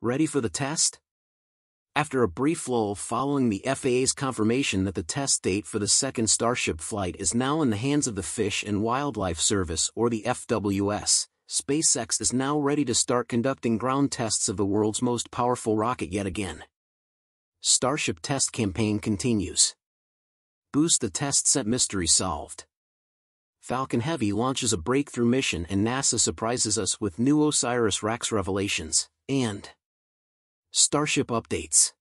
Ready for the test? After a brief lull following the FAA's confirmation that the test date for the second Starship flight is now in the hands of the Fish and Wildlife Service or the FWS, SpaceX is now ready to start conducting ground tests of the world's most powerful rocket yet again. Starship test campaign continues. Boost the test set mystery solved. Falcon Heavy launches a breakthrough mission and NASA surprises us with new OSIRIS-REx revelations, and Starship Updates.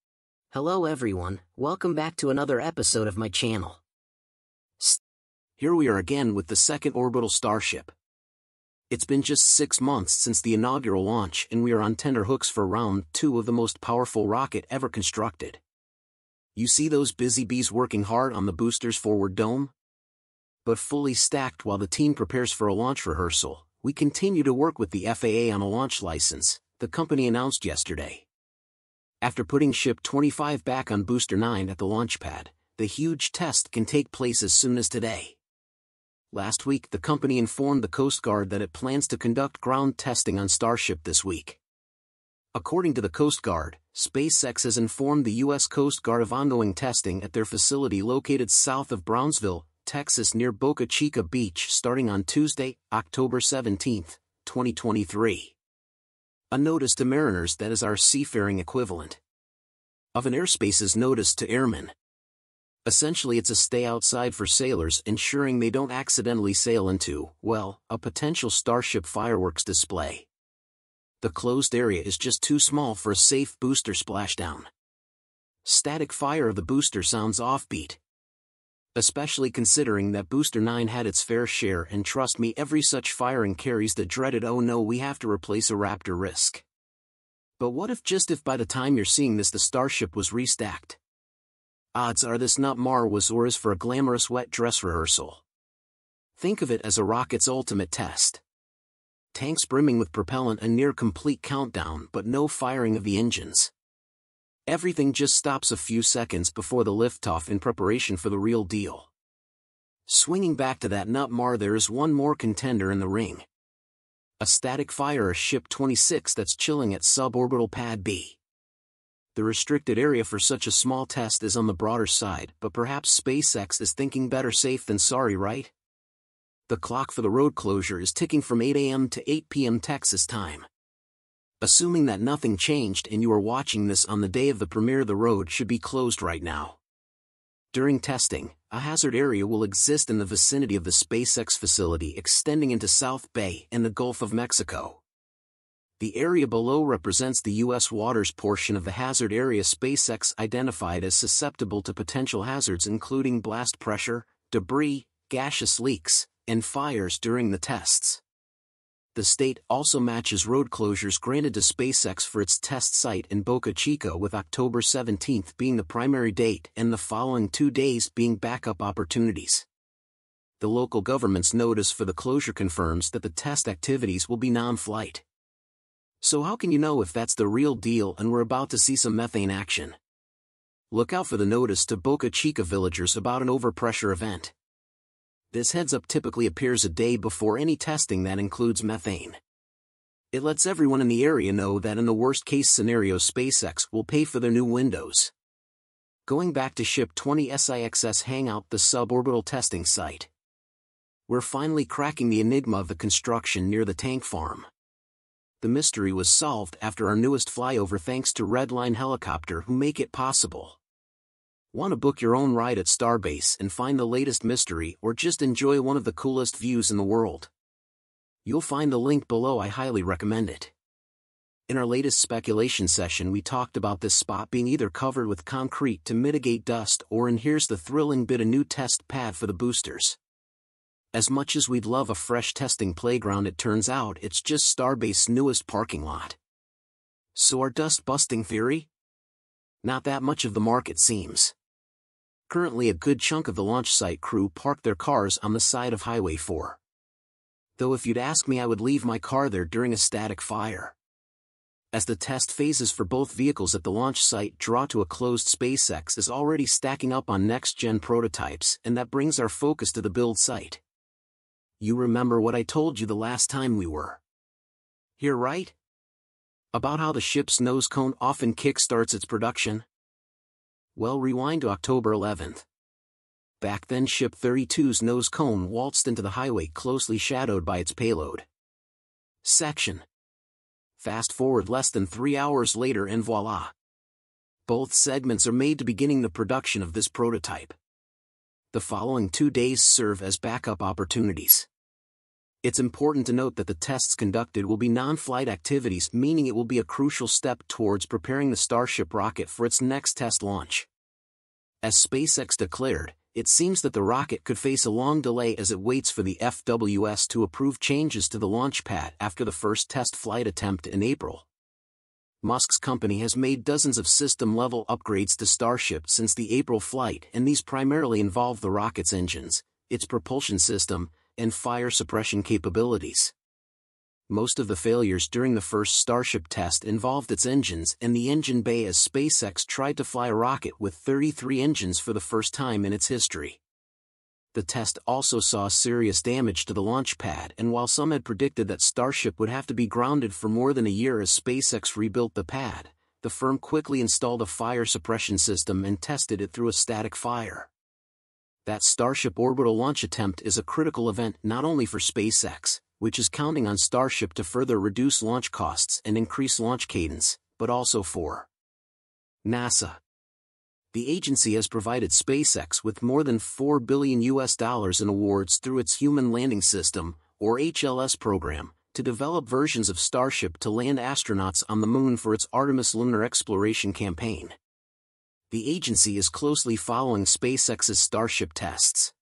Hello everyone, welcome back to another episode of my channel. Here we are again with the second orbital Starship. It's been just six months since the inaugural launch and we are on tender hooks for round two of the most powerful rocket ever constructed. You see those busy bees working hard on the booster's forward dome? But fully stacked while the team prepares for a launch rehearsal, we continue to work with the FAA on a launch license, the company announced yesterday. After putting Ship 25 back on Booster 9 at the launch pad, the huge test can take place as soon as today. Last week the company informed the Coast Guard that it plans to conduct ground testing on Starship this week. According to the Coast Guard, SpaceX has informed the U.S. Coast Guard of ongoing testing at their facility located south of Brownsville, Texas near Boca Chica Beach starting on Tuesday, October 17, 2023 a notice to mariners that is our seafaring equivalent of an airspace's notice to airmen. Essentially it's a stay outside for sailors ensuring they don't accidentally sail into, well, a potential Starship fireworks display. The closed area is just too small for a safe booster splashdown. Static fire of the booster sounds offbeat, especially considering that Booster 9 had its fair share and trust me every such firing carries the dreaded oh no we have to replace a Raptor risk. But what if just if by the time you're seeing this the Starship was restacked? Odds are this NOTMAR was or is for a glamorous wet dress rehearsal. Think of it as a rocket's ultimate test. Tanks brimming with propellant a near complete countdown but no firing of the engines. Everything just stops a few seconds before the liftoff in preparation for the real deal. Swinging back to that NOTMAR there is one more contender in the ring. A static fire a ship 26 that's chilling at suborbital pad B. The restricted area for such a small test is on the broader side but perhaps SpaceX is thinking better safe than sorry right? The clock for the road closure is ticking from 8 a.m. to 8 p.m. Texas time. Assuming that nothing changed and you are watching this on the day of the premiere the road should be closed right now. During testing, a hazard area will exist in the vicinity of the SpaceX facility extending into South Bay and the Gulf of Mexico. The area below represents the U.S. waters portion of the hazard area SpaceX identified as susceptible to potential hazards including blast pressure, debris, gaseous leaks, and fires during the tests the state also matches road closures granted to SpaceX for its test site in Boca Chica with October 17 being the primary date and the following two days being backup opportunities. The local government's notice for the closure confirms that the test activities will be non-flight. So how can you know if that's the real deal and we're about to see some methane action? Look out for the notice to Boca Chica villagers about an overpressure event this heads-up typically appears a day before any testing that includes methane. It lets everyone in the area know that in the worst-case scenario SpaceX will pay for their new windows. Going back to Ship 20 SIXS Hangout the suborbital testing site. We're finally cracking the enigma of the construction near the tank farm. The mystery was solved after our newest flyover thanks to Redline Helicopter who make it possible. Want to book your own ride at Starbase and find the latest mystery or just enjoy one of the coolest views in the world? You'll find the link below I highly recommend it. In our latest speculation session we talked about this spot being either covered with concrete to mitigate dust or and here's the thrilling bit a new test pad for the boosters. As much as we'd love a fresh testing playground it turns out it's just Starbase's newest parking lot. So our dust busting theory? Not that much of the market seems. Currently a good chunk of the launch site crew park their cars on the side of Highway 4. Though if you'd ask me I would leave my car there during a static fire. As the test phases for both vehicles at the launch site draw to a closed SpaceX is already stacking up on next-gen prototypes and that brings our focus to the build site. You remember what I told you the last time we were. Here right? About how the ship's nose cone often kickstarts its production? Well, rewind to October 11th. Back then Ship 32's nose cone waltzed into the highway closely shadowed by its payload. Section. Fast forward less than three hours later and voila. Both segments are made to beginning the production of this prototype. The following two days serve as backup opportunities. It's important to note that the tests conducted will be non-flight activities meaning it will be a crucial step towards preparing the Starship rocket for its next test launch. As SpaceX declared, it seems that the rocket could face a long delay as it waits for the FWS to approve changes to the launch pad after the first test flight attempt in April. Musk's company has made dozens of system-level upgrades to Starship since the April flight and these primarily involve the rocket's engines, its propulsion system, and fire suppression capabilities. Most of the failures during the first Starship test involved its engines and the engine bay as SpaceX tried to fly a rocket with 33 engines for the first time in its history. The test also saw serious damage to the launch pad and while some had predicted that Starship would have to be grounded for more than a year as SpaceX rebuilt the pad, the firm quickly installed a fire suppression system and tested it through a static fire. That Starship orbital launch attempt is a critical event not only for SpaceX, which is counting on Starship to further reduce launch costs and increase launch cadence, but also for NASA. The agency has provided SpaceX with more than 4 billion US dollars in awards through its Human Landing System, or HLS program, to develop versions of Starship to land astronauts on the Moon for its Artemis lunar exploration campaign. The agency is closely following SpaceX's Starship tests.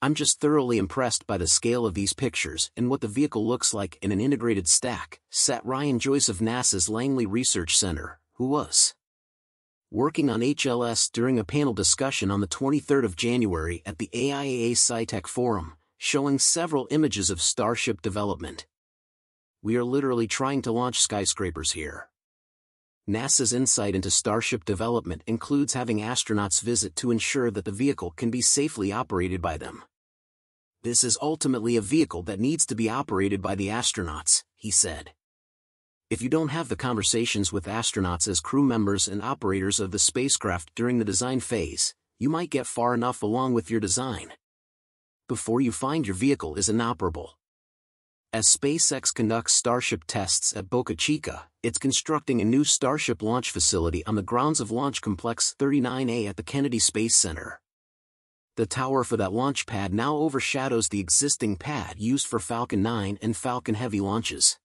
I'm just thoroughly impressed by the scale of these pictures and what the vehicle looks like in an integrated stack, said Ryan Joyce of NASA's Langley Research Center, who was working on HLS during a panel discussion on the 23rd of January at the AIAA SciTech Forum, showing several images of Starship development. We are literally trying to launch skyscrapers here. NASA's insight into Starship development includes having astronauts visit to ensure that the vehicle can be safely operated by them. This is ultimately a vehicle that needs to be operated by the astronauts, he said. If you don't have the conversations with astronauts as crew members and operators of the spacecraft during the design phase, you might get far enough along with your design before you find your vehicle is inoperable. As SpaceX conducts Starship tests at Boca Chica, it's constructing a new Starship launch facility on the grounds of Launch Complex 39A at the Kennedy Space Center. The tower for that launch pad now overshadows the existing pad used for Falcon 9 and Falcon Heavy launches.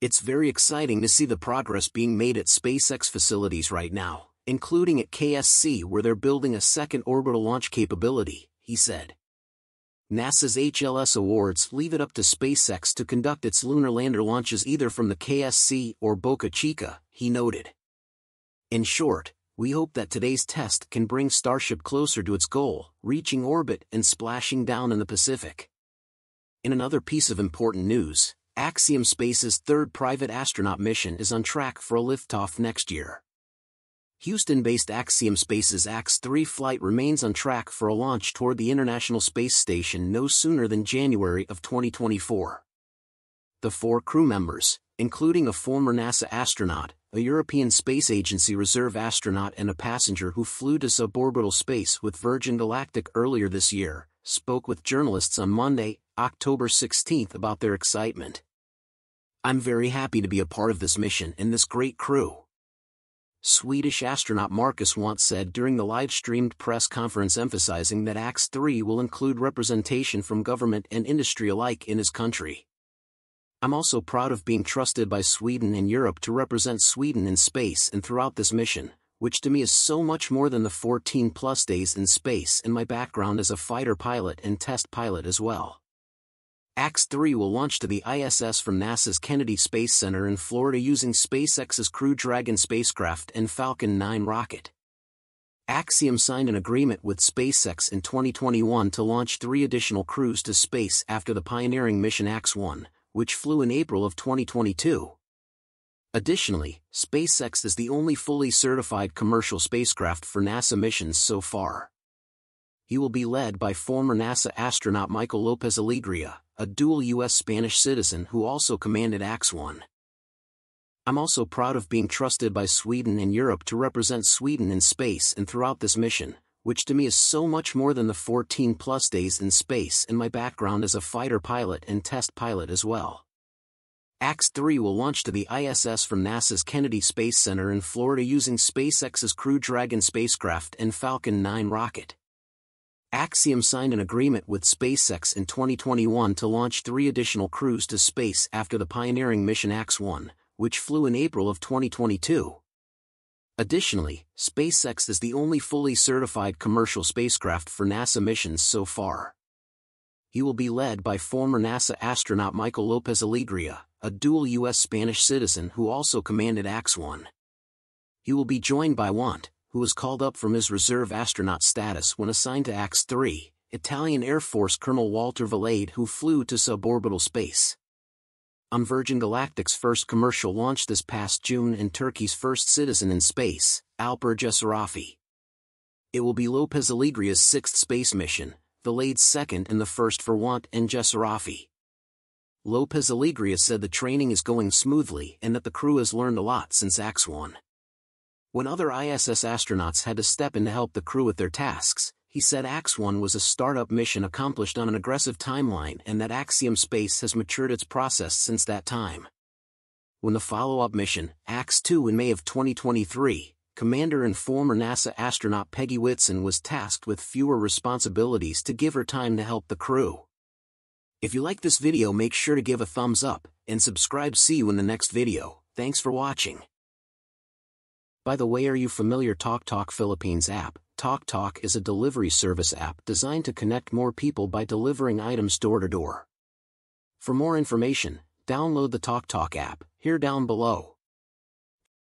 It's very exciting to see the progress being made at SpaceX facilities right now, including at KSC where they're building a second orbital launch capability, he said. NASA's HLS awards leave it up to SpaceX to conduct its lunar lander launches either from the KSC or Boca Chica, he noted. In short, we hope that today's test can bring Starship closer to its goal, reaching orbit and splashing down in the Pacific. In another piece of important news, Axiom Space's third private astronaut mission is on track for a liftoff next year. Houston-based Axiom Space's AX-3 flight remains on track for a launch toward the International Space Station no sooner than January of 2024. The four crew members, including a former NASA astronaut, a European Space Agency reserve astronaut and a passenger who flew to suborbital space with Virgin Galactic earlier this year, spoke with journalists on Monday, October 16 about their excitement. I'm very happy to be a part of this mission and this great crew. Swedish astronaut Marcus Wandt said during the live-streamed press conference emphasizing that AX-3 will include representation from government and industry alike in his country. I'm also proud of being trusted by Sweden and Europe to represent Sweden in space and throughout this mission, which to me is so much more than the 14 plus days in space and my background as a fighter pilot and test pilot as well. AX-3 will launch to the ISS from NASA's Kennedy Space Center in Florida using SpaceX's Crew Dragon spacecraft and Falcon 9 rocket. Axiom signed an agreement with SpaceX in 2021 to launch three additional crews to space after the pioneering mission AX-1, which flew in April of 2022. Additionally, SpaceX is the only fully certified commercial spacecraft for NASA missions so far. He will be led by former NASA astronaut Michael Lopez Alegria, a dual U.S. Spanish citizen who also commanded AX-1. I'm also proud of being trusted by Sweden and Europe to represent Sweden in space and throughout this mission, which to me is so much more than the 14 plus days in space and my background as a fighter pilot and test pilot as well. AX-3 will launch to the ISS from NASA's Kennedy Space Center in Florida using SpaceX's Crew Dragon spacecraft and Falcon 9 rocket. Axiom signed an agreement with SpaceX in 2021 to launch three additional crews to space after the pioneering mission AX-1, which flew in April of 2022. Additionally, SpaceX is the only fully certified commercial spacecraft for NASA missions so far. He will be led by former NASA astronaut Michael Lopez Alegria, a dual U.S. Spanish citizen who also commanded AX-1. He will be joined by Wandt, who was called up from his reserve astronaut status when assigned to AX-3, Italian Air Force Colonel Walter Villadei who flew to suborbital space. On Virgin Galactic's first commercial launch this past June and Turkey's first citizen in space, Alper Gezeravcı. It will be Lopez Alegria's sixth space mission, Villadei's second and the first for Wandt and Geserafi. Lopez Alegria said the training is going smoothly and that the crew has learned a lot since AX-1. When other ISS astronauts had to step in to help the crew with their tasks, he said AX-1 was a startup mission accomplished on an aggressive timeline and that Axiom Space has matured its process since that time. When the follow-up mission, AX-2 in May of 2023, Commander and former NASA astronaut Peggy Whitson was tasked with fewer responsibilities to give her time to help the crew. If you like this video make sure to give a thumbs up, and subscribe see you in the next video, thanks for watching. By the way are you familiar with Talk Philippines app? toktok is a delivery service app designed to connect more people by delivering items door to door. For more information, download the toktok app, here down below.